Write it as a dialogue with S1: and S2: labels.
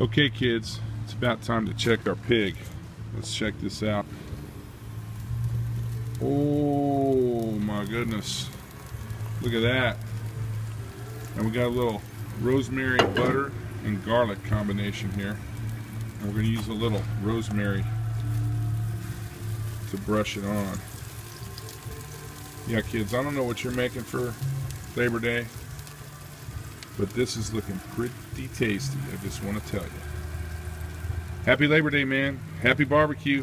S1: Okay kids, it's about time to check our pig. Let's check this out. Oh my goodness. Look at that. And we got a little rosemary butter and garlic combination here. And we're to use a little rosemary to brush it on. Yeah kids, I don't know what you're making for Labor Day, but this is looking pretty tasty, I just want to tell you. Happy Labor Day, man. Happy barbecue.